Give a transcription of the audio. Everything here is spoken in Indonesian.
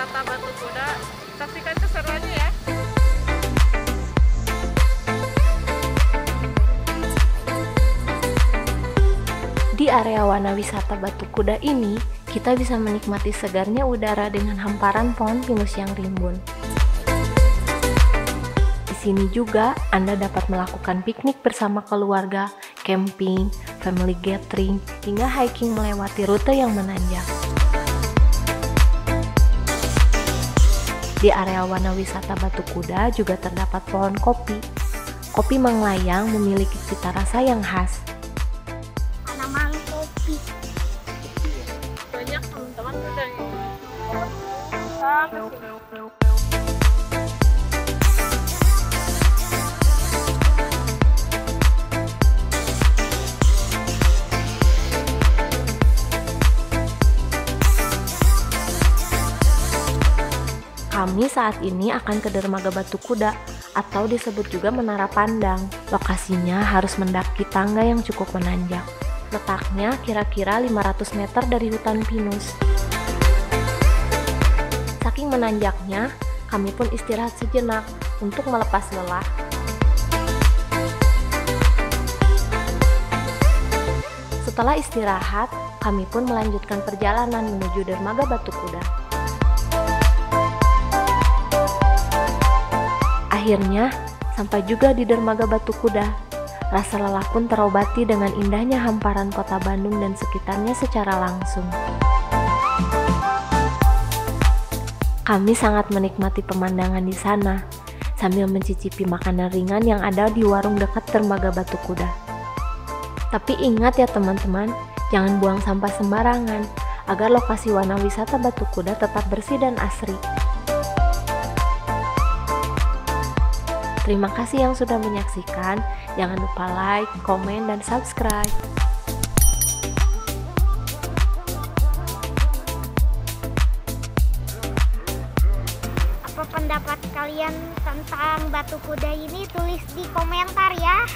wisata Batu Kuda. Saksikan keseruannya ya. Di area wana wisata Batu Kuda ini, kita bisa menikmati segarnya udara dengan hamparan pohon pinus yang rimbun. Di sini juga Anda dapat melakukan piknik bersama keluarga, camping, family gathering, hingga hiking melewati rute yang menanjak. Di area wana wisata Batu Kuda juga terdapat pohon kopi. Kopi Manglayang memiliki cita rasa yang khas, tanaman kopi Kami saat ini akan ke dermaga Batu Kuda atau disebut juga Menara Pandang. Lokasinya harus mendaki tangga yang cukup menanjak. Letaknya kira-kira 500 meter dari hutan pinus. Saking menanjaknya, kami pun istirahat sejenak untuk melepas lelah. Setelah istirahat, kami pun melanjutkan perjalanan menuju dermaga Batu Kuda. Akhirnya, sampai juga di dermaga Batu Kuda. Rasa lelah pun terobati dengan indahnya hamparan kota Bandung dan sekitarnya secara langsung. Kami sangat menikmati pemandangan di sana, sambil mencicipi makanan ringan yang ada di warung dekat dermaga Batu Kuda. Tapi ingat ya teman-teman, jangan buang sampah sembarangan, agar lokasi wana wisata Batu Kuda tetap bersih dan asri. Terima kasih yang sudah menyaksikan. Jangan lupa like, komen, dan subscribe. apa pendapat kalian tentang batu kuda ini tulis di komentar ya